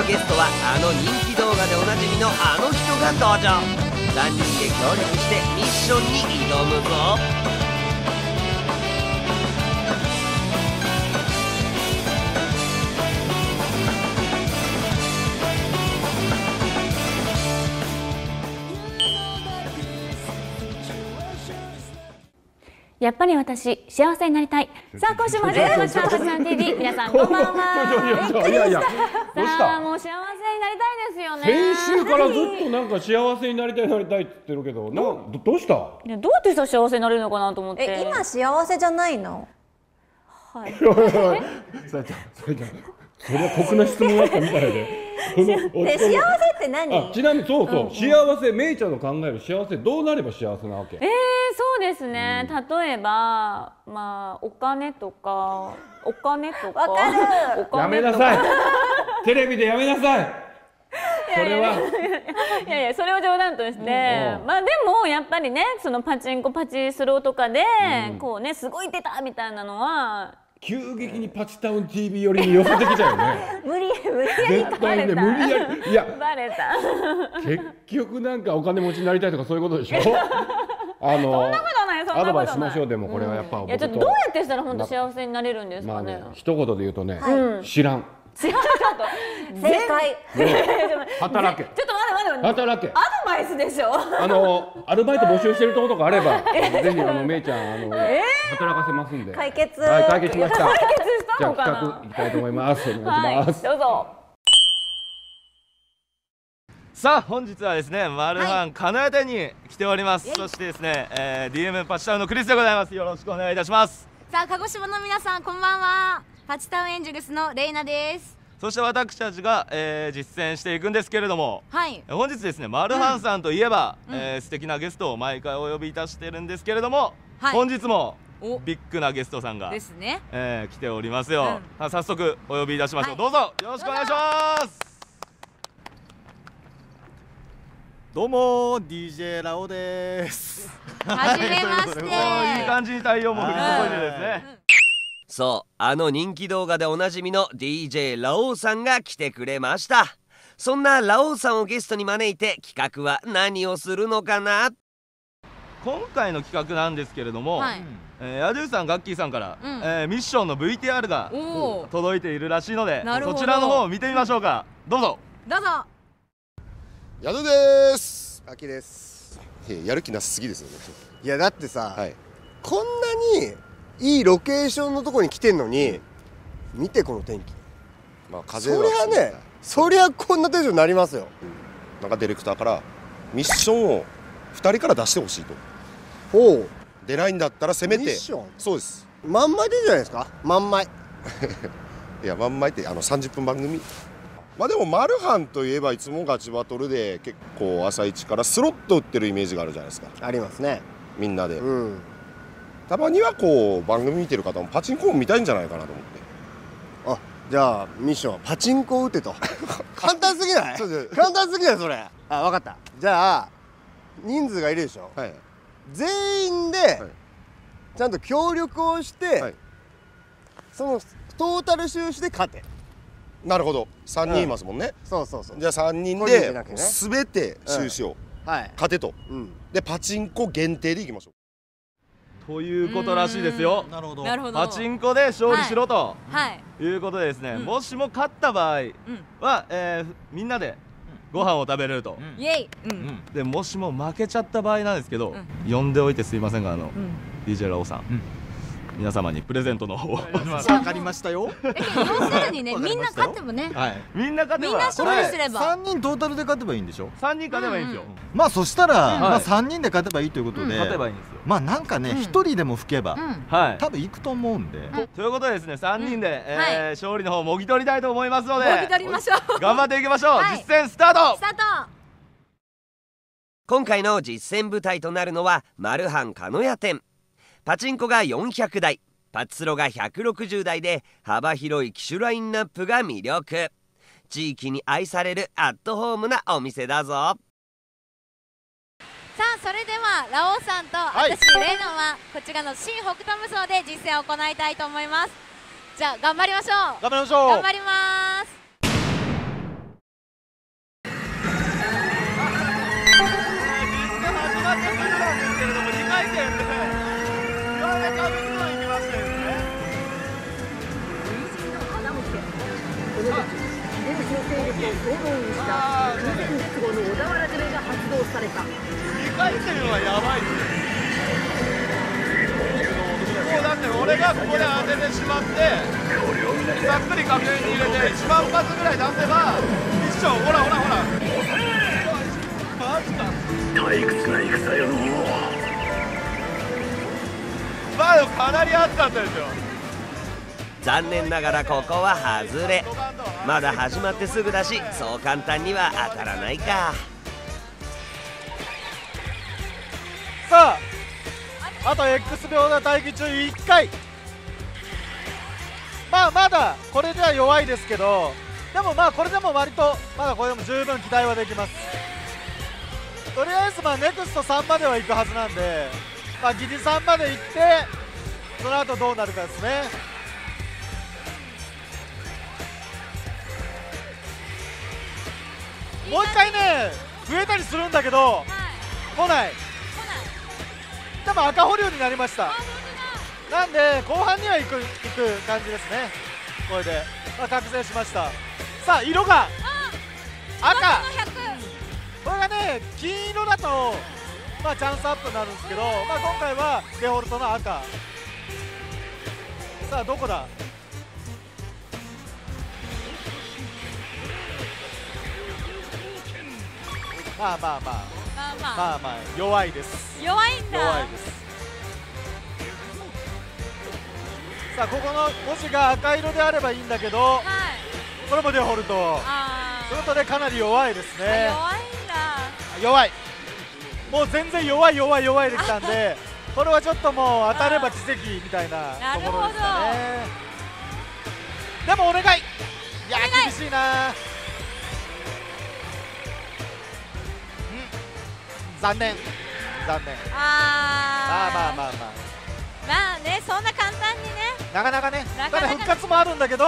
のゲストはあの人気動画でおなじみのあの人が登場。3人で協力してミッションに挑むぞ。やっぱり私幸せになりたい。さあ 今週も始まりました「はじま TV」皆さんこんばんは。いやいやさあもう幸せになりたいですよね。先週からずっとなんか幸せになりたいなりたいって言ってるけどなどどうした？いやどうやってさ幸せになれるのかなと思って。え今幸せじゃないの？はい。それちゃんそれちゃんそれは酷な質問だったみたいで。こので幸せって何？あちなみにそうそう、幸せめいちゃんの考える幸せ。どうなれば幸せなわけ？えー、そうですね、例えばまあお金とかお金とか。わかる。お金とか。やめなさい。テレビでやめなさい。それは。いやいやそれを冗談として、うんまあでもやっぱりねそのパチンコパチスロとかで、こうねすごい出たみたいなのは急激にパチタウン TV 寄りに寄せてき たよね。無理無理やり絶対ね無理やりいや結局なんかお金持ちになりたいとかそういうことでしょ？あのそんなことないそんなことない。アドバイスしましょうでもこれはやっぱい。やちょっとどうやってしたら本当幸せになれるんですまあかね,、ね一言で言うとね、うん。知らん。違うちょっと正解。働け ちょっと待って待って働け。アドバイスでしょ。あのアルバイト募集してるところとかあれば ぜひあのめいちゃんあの、働かせますんで。解決。はい解決しました。解決したじゃあのかな企画いきたいと思います。お願いしはいます、どうぞ。さあ本日はですねマルハン金谷店に来ております、そしてですね、えー、DM パチタウンのクリスでございます。よろしくお願いいたします。さあ鹿児島の皆さんこんばんは。パチタウンエンジェルスのレイナですそして私たちが、えー、実践していくんですけれどもはい。本日ですねマルハンさんといえば、うん。えー素敵なゲストを毎回お呼びいたしてるんですけれども、はい。本日もお。ビッグなゲストさんがで、すね。えー来ておりますよ、うん。早速お呼びいたしましょう、はい。どうぞよろしくお願いします。どうも DJ ラオです。はじめまして。いい感じに太陽も降り注いでですねそうあの人気動画でおなじみの DJ ラオウさんが来てくれました。そんなラオウさんをゲストに招いて企画は何をするのかな？今回の企画なんですけれども、はい。えー、ヤドゥさんガッキーさんから、うん。えーミッションの VTR が届いているらしいのでそちらの方を見てみましょうか。どうぞ。どうぞ。やるです。あきです。やる気なさすぎですよね。いやだってさ、はい。こんなにいいロケーションのとこに来てんのに見てこの天気まあ風そりゃねそりゃこんなテンションになりますよなんかディレクターからミッションを二人から出してほしいと。ほう出ないんだったらせめて。ミッション？そうです。真ん前でいいんじゃないですか？真ん前 いや真ん前ってあの三十分番組。まあでもマルハンといえばいつもガチバトルで結構朝一からスロット打ってるイメージがあるじゃないですか。ありますねみんなで。うんたまにはこう番組見てる方もパチンコも見たいんじゃないかなと思って。あじゃあミッションはパチンコを打てと。簡単すぎない？そうです簡単すぎないそれ。あ分かった。じゃあ人数がいるでしょ？はい。全員ではい。ちゃんと協力をして、はい。そのトータル収支で勝て。なるほど。三人いますもんね。そうそうそう。じゃあ三人でゃなくてね。すべて収支をはい、勝てと。うん、でパチンコ限定でいきましょということらしいですよ。なるほど。なるほど。パチンコで勝利しろとはい。い。うことでですね、うん。もしも勝った場合うん。は、えーみんなでご飯を食べれると、うん。イエイ。でもしも負けちゃった場合なんですけど、う呼んでおいてすいませんがあの、うん。DJ ラオさん、ん皆様にプレゼントの方を。わかりましたよ。要するにねみんな勝ってもね。はい。みんな勝てば。みんな勝利すれば。三人トータルで勝てばいいんでしょ？3人勝てばいいんですよ、まあそしたら、はいまあ三人で勝てばいいということで、勝てばいいんですよ。まあなんかねうん。一、人でも吹けば、多分行くと思うんで。うん。ということでですね3人で、え勝利の方をもぎ取りたいと思いますのでもぎ取りましょう。頑張っていきましょう、はい。実践スタート。スタート。今回の実践舞台となるのはマルハン鹿屋店パチンコが400台パチスロが160台で幅広い機種ラインナップが魅力。地域に愛されるアットホームなお店だぞ。さあそれではラオウさんと私、はい、レイノンはこちらの新北斗無双で実践を行いたいと思います。じゃあ頑張りましょう。頑張りましょう。頑張ります。始まってくるんですけれども2回戦。した2の小田原攻めが発動された2回っていうのはやばいもうだって俺がここで当ててしまってざっくり確認に入れて1万発ぐらい出せばミッションほらほらほらマジか退屈な戦よのまあでもかなり熱かったですよ残念ながらここは外れ。まだ始まってすぐだしそう簡単には当たらないか。さああと X 秒打待機中1回。まあまだこれでは弱いですけどでもまあこれでも割とまだこれでも十分期待はできます。とりあえずまあネクスト3までは行くはずなんでまあギリ3まで行ってその後どうなるかですね。もう一回ね増えたりするんだけど、来ない。でも赤保留になりました。なんで後半には行く行く感じですね。これで、まあ、覚醒しました。さあ色が。赤。これがね金色だとまあチャンスアップになるんですけど、まあ、今回はデフォルトの赤。さあどこだ？まあまあまあ。まあまあ。まあまあ。弱いです弱いんだ。弱いです。さあここの文字が赤色であればいいんだけど、これもデフォルトあということでかなり弱いですーね弱いんだ。弱い。もう全然弱い弱い弱いできたんでこれはちょっともう当たれば奇跡みたいなところですかねでもお願いいや厳しいな残念。残念。あー。まあまあまあまあ。まあねそんな簡単にね。なかなかねなかなかただ復活もあるんだけど、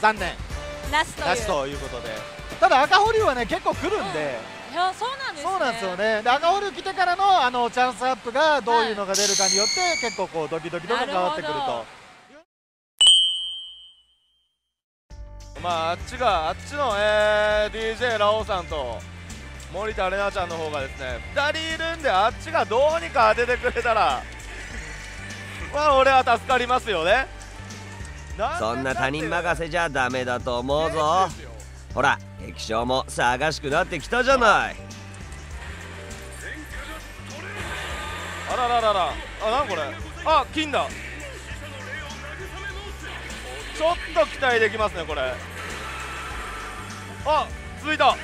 残念。なしという。なしということで。ただ赤保留はね結構来るんで、いやそうなんですね。そうなんですよね。で赤保留来てからのあのチャンスアップがどういうのが出るかによって、結構こうドキドキ度が変わってくると。まああっちがあっちの、えー DJ ラオウさんと森田玲奈ちゃんの方がですね2人いるんであっちがどうにか当ててくれたら まあ俺は助かりますよね。そんな他人任せじゃダメだと思うぞ。ほら液晶も騒しくなってきたじゃない。あらららら。あなんこれ。あ金だ。ちょっと期待できますねこれ。あ続いた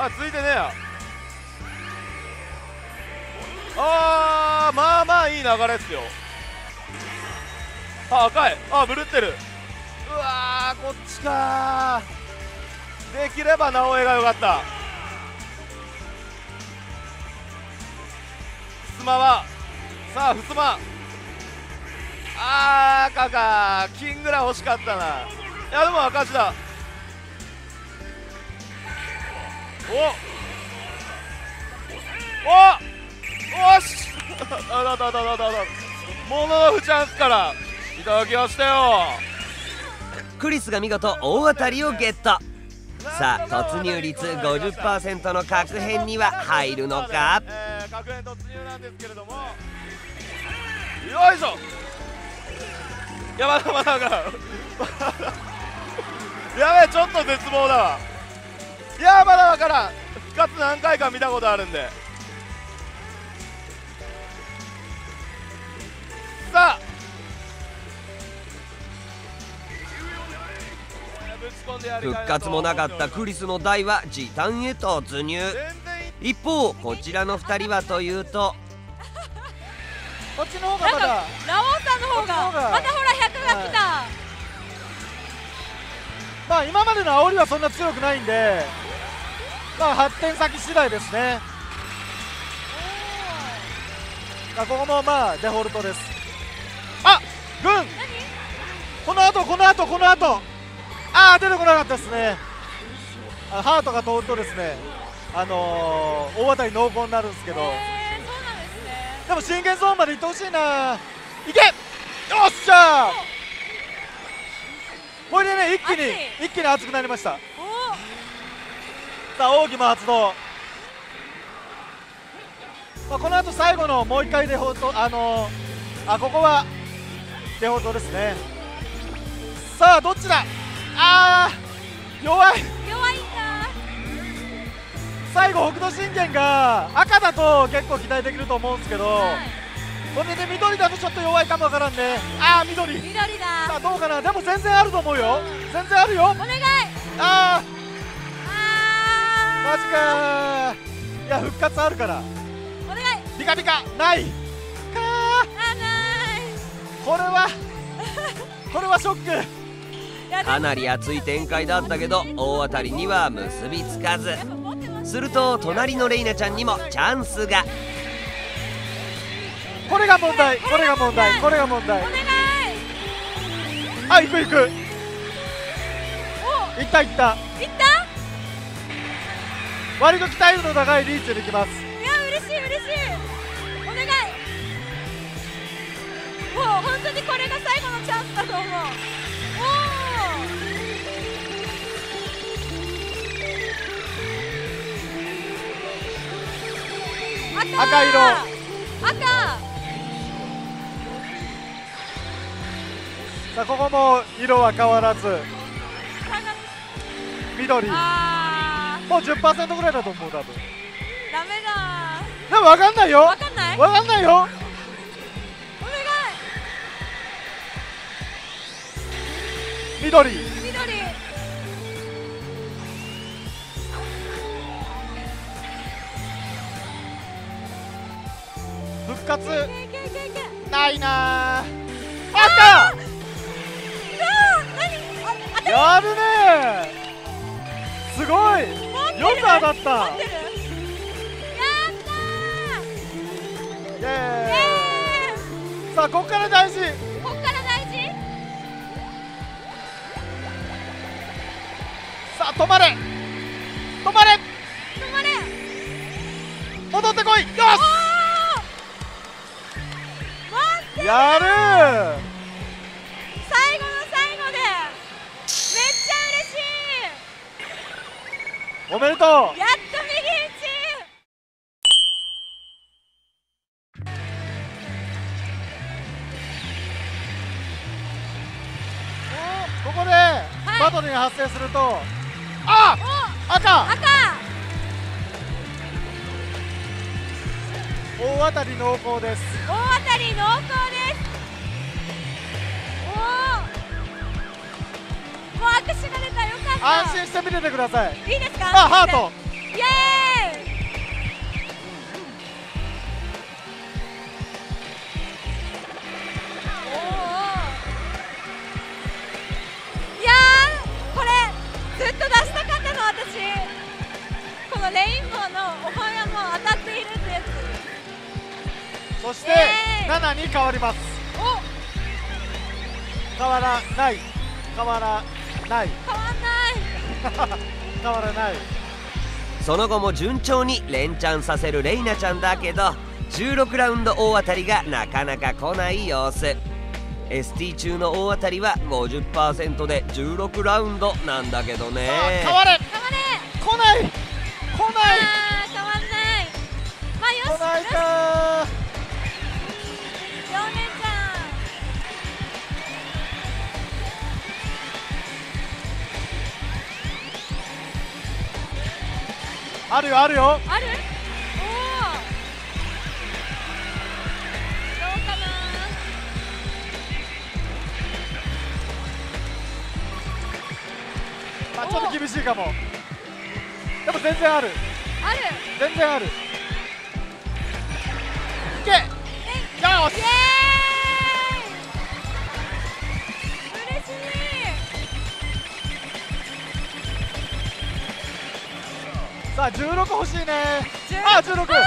あ続いてね。えやあーまあまあいい流れっすよ。あ赤い。あブルってる。うわこっちかできれば直江が良かった。ふすまは。さあふすま。あー赤か。金ぐらい欲しかったな。いやでも赤字だ。おおよしあだだだだだだもののふチャンスからいただきましたよクリスが見事大当たりをゲットさあ突入率50%の確変には入るのかえー、確変突入なんですけれどもよいしょいやまだまだまだやべちょっと絶望だわいやまだわからん。復活何回か見たことあるんで。さあ。復活もなかったクリスの台は時短へ突入。一方こちらの2人はというと。こっちの方がまだ。ラオウさんの方が。こっちの方が。またほら100が来た、まあ今までの煽りはそんな強くないんでまあ発展先次第ですね。あここもまあデフォルトです。あ軍。この後この後この後。ああ出てこなかったですね。あハートが通るとですねあのー、大当たり濃厚になるんですけど、でも真剣ゾーンまで行ってほしいな。いけ！よっしゃこれでね一気に一気に熱くなりましたさあ奥義も発動。まあ、この後最後のもう一回デフォルトあのー、あここはデフォルトですね。さあどっちだ？あー弱い。弱いんだ。最後北斗神拳が赤だと結構期待できると思うんですけど、これで緑だとちょっと弱いかもわからんね。ああ緑。緑だ。さあどうかな？でも全然あると思うよ。全然あるよ。お願い。ああーマジか。ーいや復活あるから。お願い。ピカピカ。ない。かあない。ーこれはこれはショック。かなり熱い展開だったけど大当たりには結びつかず。すると隣のレイナちゃんにもチャンスが。これが問題。これが問題。これが問題。お願い。あ行く行く。お。いったいった。いった？割と期待度の高いリーチできます。いや嬉しい嬉しい。お願い。もう本当にこれが最後のチャンスだと思う。おお赤赤色。赤。さあここも色は変わらず。緑もあう10%ぐらいだと思う多分。ーダメだ。でも分かんないよ。わかんない？分かんないよ。お願い。緑。緑。復活。ないなー。あっあよく当たった。やったさあここから大事。ーこっから大事？さあ止まれ。止まれ。止まれ。戻ってこい。よし。やるおめでとう。やっと右打ちここでバトルが発生するとあ赤。赤。大当たり濃厚です。大当たり濃厚もう握手が出たよかった安心して見ててください。いいですか？あハート。イエーイ。いやーこれずっと出したかったの私。このレインボーのお花も当たっているってやつ。そしてイエーイ。7に変わります。お。変わらない。変わらない。変わんない。変わらない。その後も順調に連チャンさせるレイナちゃんだけど16ラウンド大当たりがなかなか来ない様子。ST 中の大当たりは50%で16ラウンドなんだけどね。変われ。変われ。来ない。来ない。変わんない。まあよし来ないかあるよあるよ。んある？おおどうかな？まあちょっと厳しいかも。でも全然ある。ある？全然ある。いけよし！イエーイさあ16欲しいね。16あ16あ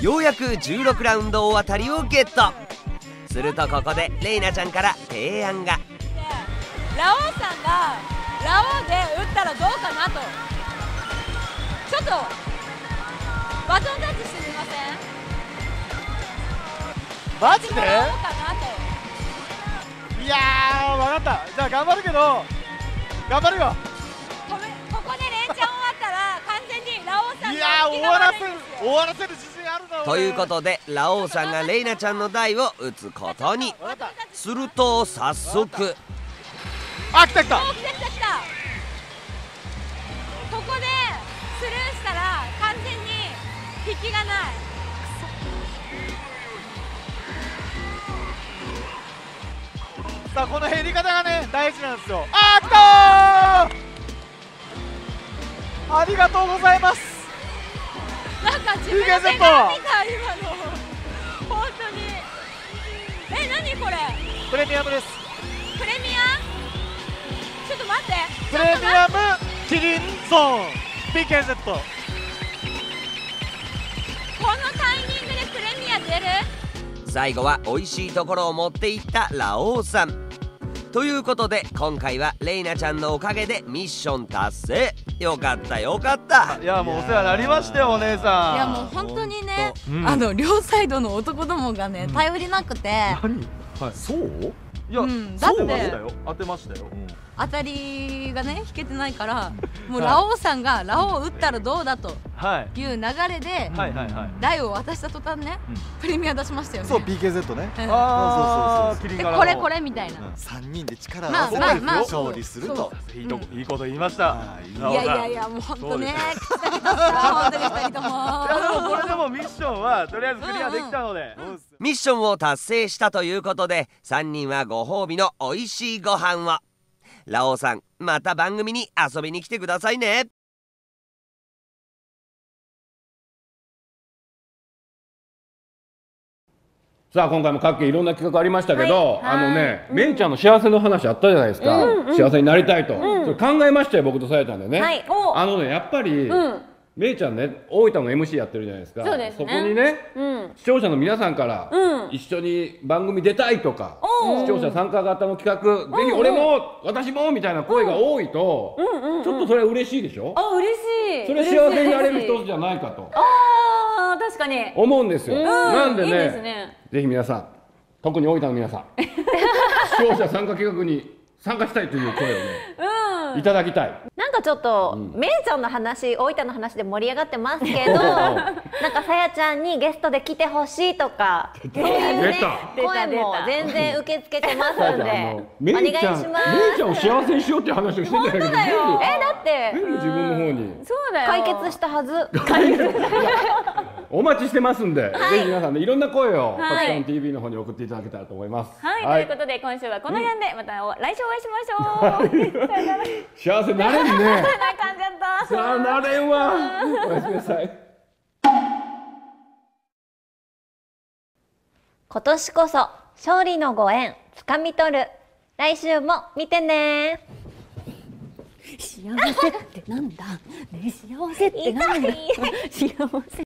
よう。やく16ラウンド大当たりをゲット。するとここでレイナちゃんから提案が。ーラオウさんがラオウで打ったらどうかなと。ちょっとバトンタッチしてみません？マジで？いやー分かった。じゃあ頑張るけど頑張るよー終わらせる終わらせる自信あるなということでラオウさんがレイナちゃんの台を打つことに。すると早速。あ来た来た。お来た来た来た。ここでスルーしたら完全に引きがない。さあこの減り方がね大事なんですよ。あー来たー。ありがとうございますなんか自分の PKZ 手が見た今の。本当に。え何これ？プレミアムです。プレミア？ちょっと待って。プレミアムキリンゾーン。PKZ このタイミングでプレミア出る？最後は美味しいところを持っていったラオウさんということで今回はレイナちゃんのおかげでミッション達成。よかったよかった。いやもうお世話になりましたよお姉さん。いやもう本当にね、うんあの両サイドの男どもがね、頼りなくて。はい。そう？いや、うんだって当てましたよ、当たりがね引けてないからもうはいラオウさんがラオウ打ったらどうだとはい。いう流れで、はいはいはい。台を渡した途端ね、プレミア出しましたよね。そう PKZ ね。うん。あーそうそうそうそう。でこれこれみたいな、3人で力を合まあわせてまあまあ勝利すると。いいとこいいこと言いました。いやいやいやもう本当ね本当に二人とも。いやでもこれでもミッションはとりあえずクリアできたので、ミッションを達成したということで3人はご褒美の美味しいご飯をラオウさんまた番組に遊びに来てくださいね。さあ今回も各県いろんな企画ありましたけど、はいあのね、めいちゃんの幸せの話あったじゃないですか、うんうん。幸せになりたいと、うんそれ考えましたよ僕とさやちゃんでね、はい。お。あのねやっぱり、うんめいちゃんね大分の MC やってるじゃないですか。そうですね。こにねうん。視聴者の皆さんから、うん。一緒に番組出たいとか、おう視聴者参加型の企画、ぜひ俺も、私もみたいな声が多いと、うんうんちょっとそれは嬉しいでしょ、あ嬉しい。それ幸せになれる嬉しい一つじゃないかと。あー確かに。思うんですよ、うん。なんでねいいですね。ぜひ皆さん特に大分の皆さん 視聴者参加企画に参加したいという声をねうんいただきたい。なんかちょっと、めいちゃんの話大分の話で盛り上がってますけど なんかさやちゃんにゲストで来てほしいとかそういうね声も全然受け付けてますんでお願いしめいちゃんますめいちゃんを幸せにしようっていう話をしてんじゃないけどえだって。自分の方に。そうだよ。解決したはず お待ちしてますんで、はい。ぜひ皆さんねいろんな声を、はい。パキさん TV の方に送っていただけたらと思います。はい、ということで今週はこの辺でまたお来週お会いしましょう。幸せになれんね。そんな感じだった。さあなれんわ。おやすみなさい。今年こそ勝利のご縁つかみ取る。来週も見てね。幸せってなんだ？ね、幸せってなんだ？幸せ。